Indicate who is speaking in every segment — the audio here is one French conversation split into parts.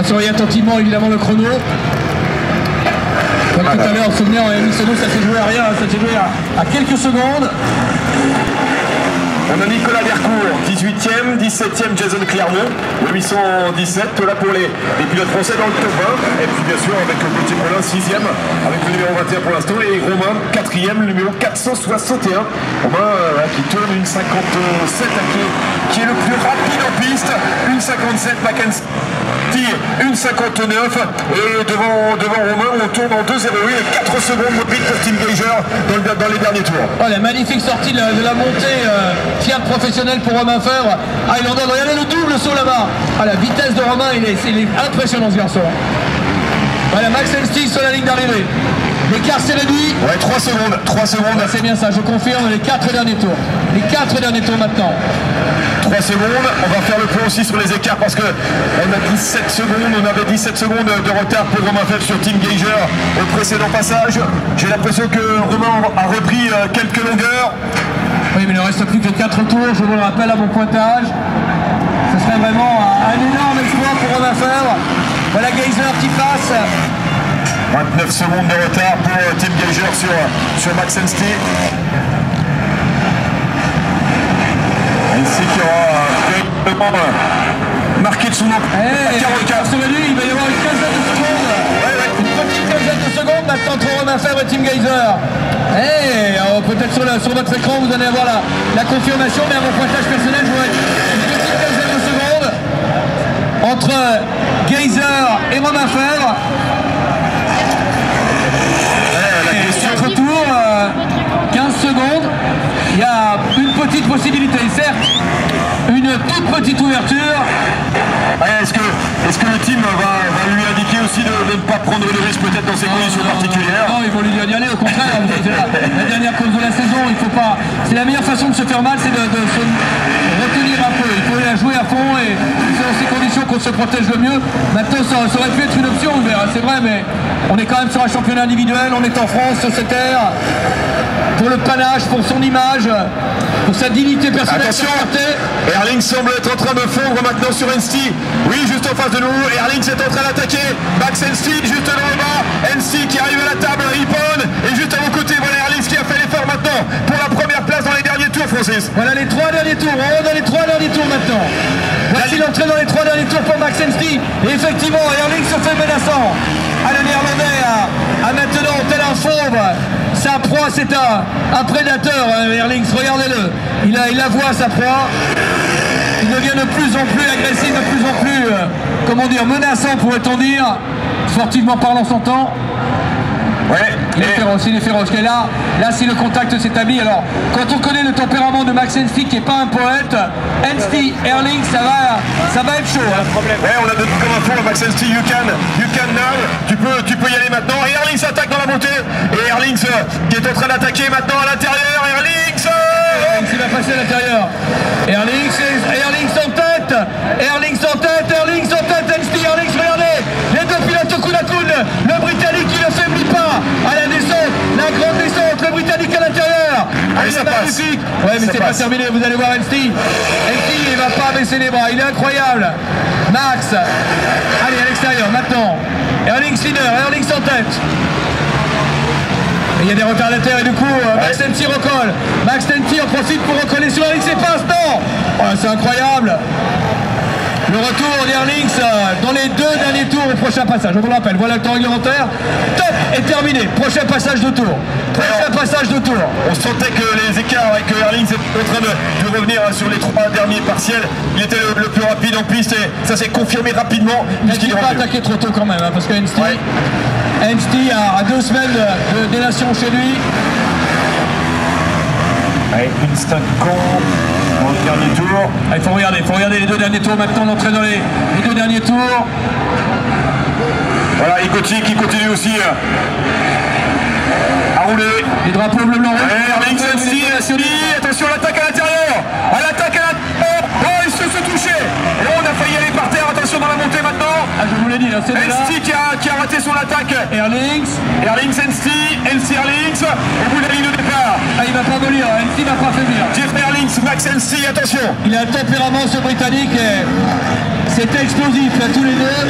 Speaker 1: va surveiller attentivement évidemment le chrono. Comme tout à l'heure, souvenez, en Misono, ça s'est joué à rien, ça s'est joué à, à quelques secondes.
Speaker 2: On a Nicolas Vercourt, 18e, 17e Jason Clermont, le 817, là pour les, les pilotes français dans le top 20, et puis bien sûr avec le petit Colin, 6e, avec le numéro 21 pour l'instant, et Romain, 4e, le numéro 461. Romain euh, qui tourne une 57 qui, qui est le plus rapide en piste, une 57 Mackenzie une 59 et devant, devant Romain on tourne en 2-0 et 4 secondes de pour Team Geiger dans, dans, les derniers tours.
Speaker 1: Oh, la magnifique sortie de la, de la montée euh, Fiat professionnelle pour Romain Fèvre. Ah il en donne, regardez le double saut là-bas. Ah la vitesse de Romain il est, il est impressionnant ce garçon. Voilà Max Enstich sur la ligne d'arrivée. L'écart s'est réduit.
Speaker 2: Ouais, 3 secondes. 3 secondes.
Speaker 1: Ah, c'est bien ça, je confirme les 4 derniers tours. Les 4 derniers tours maintenant.
Speaker 2: 3 secondes. On va faire le point aussi sur les écarts parce que on a 17 secondes. On avait 17 secondes de retard pour Romain Fèvre sur Team Geiger au précédent passage. J'ai l'impression que Romain a repris euh, quelques longueurs.
Speaker 1: Oui, mais il ne reste plus que 4 tours, je vous le rappelle à mon pointage. Ce serait vraiment un, énorme exploit pour Romain Fèvre. Voilà Geiser qui passe.
Speaker 2: 29 secondes de retard pour Team Geiger sur, sur Max Ensti. Ainsi qu'il y aura euh, marqué de son nom.
Speaker 1: Hey, 44. il va y avoir une quinzaine de secondes. Une petite quinzaine de secondes maintenant entre Romain et Team Geiser. Hey, peut-être sur, sur, votre écran vous allez avoir la, la, confirmation, mais à mon pointage personnel, je vois une petite quinzaine de secondes entre Geiser et Romain Fèvre. tour, 15 secondes. Il y a une petite possibilité, toute petite ouverture.
Speaker 2: Est-ce que, est que, le team va, lui indiquer aussi de, ne pas prendre de risque peut-être dans ces conditions particulières
Speaker 1: Non, ils vont lui dire d'y aller, au contraire. la, dernière course de la saison, il faut pas. C'est la meilleure façon de se faire mal, c'est de, se retenir un peu. Il faut la jouer à fond et c'est dans ces conditions qu'on se protège le mieux. Maintenant, ça, aurait pu être une option, c'est vrai, mais on est quand même sur un championnat individuel, on est en France, sur cette terre, pour le panache, pour son image, pour sa dignité personnelle.
Speaker 2: Attention, Erling semble être en train de fondre maintenant sur Ensti. Oui, juste en face de nous, Erling est en train d'attaquer. Max Ensti, juste dans le bas. Ensti qui arrive à la table, Ripon. Et juste à vos côtés, voilà Erling qui a fait l'effort maintenant pour la première place dans les derniers tours, Francis.
Speaker 1: Voilà les trois derniers tours, on rentre dans les trois derniers tours maintenant. Voici l'entrée dans les trois derniers tours pour Max. Et effectivement, Erling se fait menaçant. Ah, le néerlandais a, maintenant tel un fauve sa proie c'est un, prédateur hein, Erlings, regardez-le il, a, il la voit sa proie il devient de plus en plus agressif de plus en plus euh, comment dire menaçant pourrait-on dire sportivement parlant son temps Ouais, il est féroce, il est féroce. Et là, là, si le contact s'établit, alors, quand on connaît le tempérament de Max Ensti, qui n'est pas un poète, Ensti, Erling, ça va, ça va être chaud. Hein.
Speaker 2: Ouais, on a de comme info, Max Ensti, you can, you can now, tu peux, tu peux y aller maintenant. Et Erling s'attaque dans la montée. Et Erling qui est en train d'attaquer maintenant à l'intérieur. Erling
Speaker 1: Erling va passer à l'intérieur. Erling, Erling en Ouais, mais c'est pas terminé. Vous allez voir Ensti. Ensti, il va pas baisser les bras. Il est incroyable. Max. Allez, à l'extérieur maintenant. Erling Sinner. Erling en tête. Il y a des retardataires et du coup euh, Max Tenty recolle. Max Tenty en profite pour recoller sur Erling et passe. Non oh, C'est incroyable le retour d'Erlings euh, dans les deux derniers tours au prochain passage. Je vous le rappelle, voilà le temps réglementaire. Top est terminé. Prochain passage de tour. Prochain passage de tour.
Speaker 2: On sentait que les écarts avec Erlings étaient en train de, revenir sur les trois derniers partiels. Il était le, plus rapide en piste et ça s'est confirmé rapidement.
Speaker 1: Il pas attaquer trop tôt quand même, hein, parce que Einstein a, deux semaines de, délation chez lui.
Speaker 2: Allez, Winston dans le dernier tour.
Speaker 1: Ah, il faut regarder, il faut regarder les deux derniers tours maintenant, l'entrée dans les, deux derniers tours.
Speaker 2: Voilà, il continue, qui continue aussi à rouler.
Speaker 1: Les drapeaux bleu blanc
Speaker 2: rouge. attention à l'attaque à l'intérieur. À l'attaque à l'intérieur. Oh, il se sont touchés. Oh, on a failli aller par terre, attention dans la montée maintenant.
Speaker 1: Ah, je vous l'ai dit, hein, c'est
Speaker 2: Ensti qui a, qui a raté son attaque.
Speaker 1: Erlings.
Speaker 2: Erlings, Ensti, Ensti Erlings, au bout de la ligne de départ.
Speaker 1: Ah, il va pas venir, Ensti va pas faiblir.
Speaker 2: Jeff Erlings, Max Ensti, attention.
Speaker 1: Il a un tempérament ce Britannique et C'était explosif là tous les deux.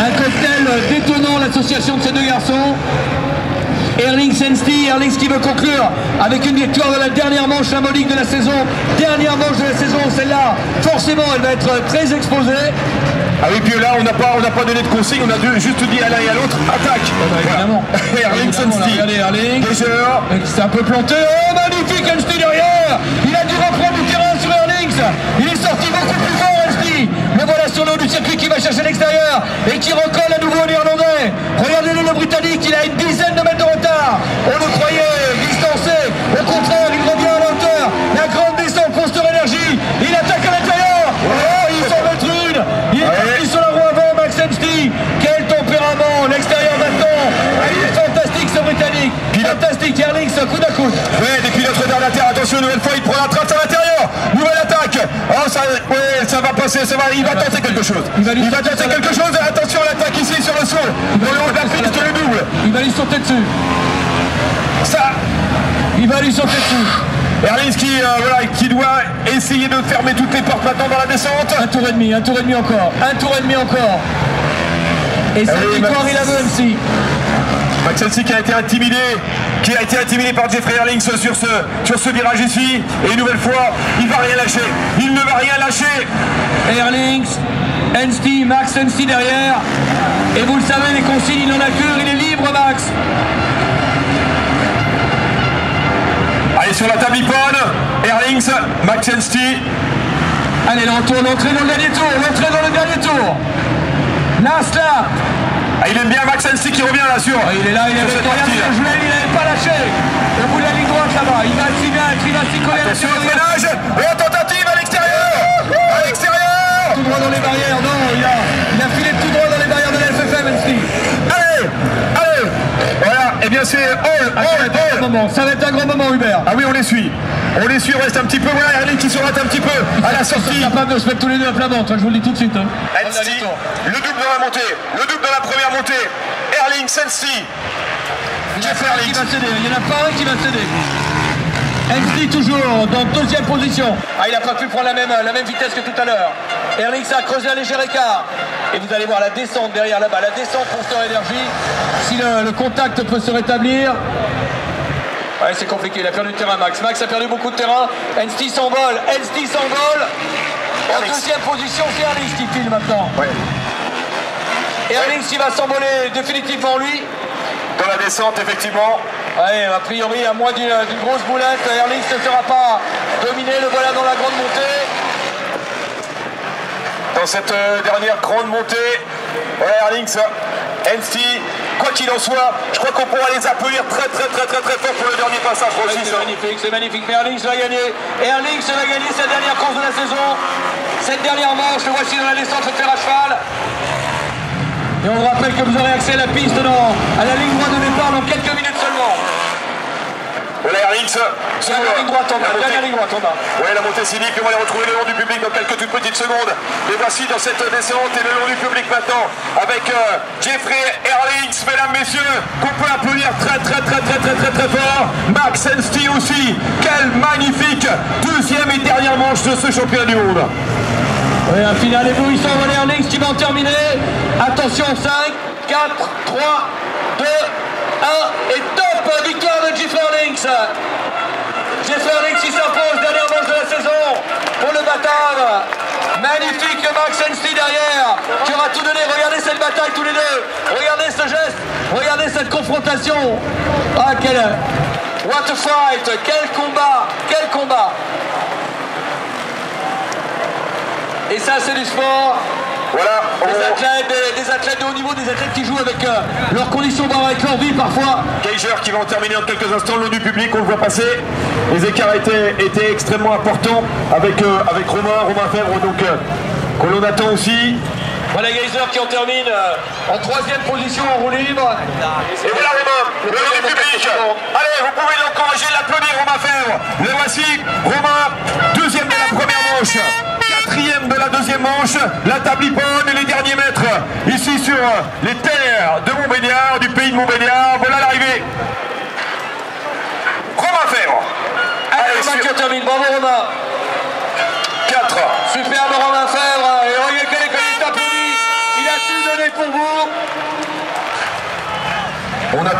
Speaker 1: Un cocktail détonnant l'association de ces deux garçons. Erling Sensti, Erling qui veut conclure avec une victoire de la dernière manche symbolique de la saison. Dernière manche de la saison, celle-là, forcément, elle va être très exposée.
Speaker 2: Ah oui, puis là, on n'a pas, pas donné de consigne, on a juste dit à l'un et à l'autre, attaque
Speaker 1: Évidemment.
Speaker 2: Erling Sensti.
Speaker 1: Regardez Erling. C'est un peu planté. Oh, magnifique Ensti derrière Il a dû reprendre du terrain sur Erlings. Il est sorti beaucoup plus fort, Ensti. Le voilà sur le haut du circuit qui va chercher l'extérieur et qui recolle à nouveau au néerlandais. Regardez-le, le britannique, il a une dizaine de mètres de retard. On le croyait distancé. Au contraire, il revient à la hauteur. La grande descente, Monster Energy. Il attaque à l'intérieur. Oh, il s'en met une. Il est parti sur la roue avant, Max Ensti. Quel tempérament. L'extérieur maintenant. Il est fantastique, ce britannique. Fantastique, Erlings, coude à coude.
Speaker 2: Ouais, depuis notre dernière terre, attention, une nouvelle fois, il prend la trace à l'intérieur. Nouvelle attaque. Oh, ça, ouais, ça va passer, ça va, il va tenter quelque chose.
Speaker 1: Il va lui
Speaker 2: tenter quelque chose. Attention, l'attaque ici sur le sol. Le haut de la le double.
Speaker 1: Il va lui sauter dessus.
Speaker 2: Ça,
Speaker 1: Il va lui sauter dessus.
Speaker 2: Erlings qui, euh, voilà, qui doit essayer de fermer toutes les portes maintenant dans la descente.
Speaker 1: Un tour et demi, un tour et demi encore. Un tour et demi encore. Et cette
Speaker 2: oui,
Speaker 1: victoire, il la veut aussi.
Speaker 2: Maxensi qui a été intimidé, qui a été intimidé par Jeffrey Erlings sur ce, sur ce virage ici. Et une nouvelle fois, il va rien lâcher. Il ne va rien lâcher.
Speaker 1: Erlings, Ensti, Max Ensti derrière. Et vous le savez, les consignes, il en a cure, il est libre, Max.
Speaker 2: Allez sur la table Ippon, Erlings, Maxensti.
Speaker 1: Allez, l'entour, l'entrée dans le dernier tour, l'entrée dans le dernier tour. Last lap.
Speaker 2: Ah, il aime bien Maxensti qui revient là sur.
Speaker 1: Ah, il est là, il est avec je l'ai, il n'avait pas lâché. Au bout de la ligne droite là-bas, il va s'y mettre, il va s'y coller
Speaker 2: Attention au freinage. Et tentative à l'extérieur. À l'extérieur.
Speaker 1: Tout droit dans les barrières, non, il a, il a filé tout droit dans les barrières de la FFM.
Speaker 2: Allez, allez. Voilà, et bien c'est all,
Speaker 1: Ah,
Speaker 2: all, all.
Speaker 1: ça va être un grand moment, Hubert.
Speaker 2: Ah oui, on les suit. On les suit, on reste un petit peu. Voilà, Erling qui se rate un petit peu à la sortie.
Speaker 1: capables de se mettre tous les deux à plat ventre, je vous le dis tout de suite. hein.
Speaker 2: Ensti, le double dans la montée, le double dans la première montée. Erling Sensi.
Speaker 1: Il y en a
Speaker 2: Jeff
Speaker 1: pas un qui
Speaker 2: Erling.
Speaker 1: va céder, il y en a pas un qui va céder. Ensti toujours dans deuxième position. Ah, il n'a pas pu prendre la même, la même vitesse que tout à l'heure. Erling a creusé un léger écart. Et vous allez voir la descente derrière là-bas, la descente pour Star Energy. Si le, le contact peut se rétablir. Ouais, c'est compliqué, il a perdu du terrain, Max. Max a perdu beaucoup de terrain. Ensti s'envole, Ensti s'envole. En deuxième position, c'est Erling qui file maintenant.
Speaker 2: Ouais.
Speaker 1: Qui va s'envoler définitivement lui.
Speaker 2: Dans la descente, effectivement.
Speaker 1: A priori, à moins d'une grosse boulette, Erling ne sera pas dominé. Le voilà dans la grande montée.
Speaker 2: Dans cette euh, dernière grande montée. Ouais, Erling, ça. Ensti, quoi qu'il en soit, je crois qu'on pourra les applaudir très très très très très fort pour le dernier passage
Speaker 1: Ouais, c'est magnifique, c'est magnifique. Mais Erling va gagner. Erling va gagner sa dernière course de la saison. Cette dernière manche, le voici dans la descente de fer à cheval. Et on vous rappelle que vous aurez accès à la piste dans, à la ligne droite de départ dans quelques minutes seulement.
Speaker 2: Voilà, Erling, sur
Speaker 1: Dernière ligne droite en bas,
Speaker 2: la
Speaker 1: ligne droite en bas.
Speaker 2: Ouais, la montée cynique, on va les retrouver le long du public dans quelques toutes petites secondes. Et voici dans cette descente et le long du public maintenant, avec euh, Jeffrey Mesdames, messieurs, qu'on peut applaudir très très très très très très très fort. Max Ensti aussi, quelle magnifique deuxième et dernière manche de ce championnat du monde.
Speaker 1: Oui, un final éblouissant, Valère Links qui va en terminer. Attention, 5, 4, 3, 2, 1 et top victoire de Jeffrey Links. Jeffrey qui s'impose, dernière manche de la saison pour le Batave. Magnifique Max Ensti derrière qui aura tout donné. Regardez cette bataille tous les deux. Regardez ce geste. Regardez cette confrontation. Ah, quel... What a fight Quel combat Quel combat Et ça, c'est du sport.
Speaker 2: Voilà,
Speaker 1: Des
Speaker 2: on...
Speaker 1: athlètes, des, des athlètes de haut niveau, des athlètes qui jouent avec euh, leurs conditions barres avec leur vie parfois.
Speaker 2: Geiger qui va en terminer en quelques instants le du public, on le voit passer. Les écarts étaient, étaient extrêmement importants avec, euh, avec Romain, Romain Fèvre, donc euh, que l'on attend aussi.
Speaker 1: Voilà Geyser qui en termine en troisième position en roue libre.
Speaker 2: Et voilà Romain, le du public. Allez, vous pouvez l'encourager, l'applaudir Romain Fèvre. Le voici, Romain, deuxième de la première manche quatrième de la deuxième manche, la table hippone et les derniers mètres, ici sur les terres de Montbéliard, du pays de Montbéliard, voilà l'arrivée. Romain Fèvre.
Speaker 1: Allez,
Speaker 2: Allez
Speaker 1: Romain
Speaker 2: sur...
Speaker 1: termine, bravo Romain.
Speaker 2: 4.
Speaker 1: Superbe Romain Fèvre, et regardez que les il a su donner pour vous.
Speaker 2: On a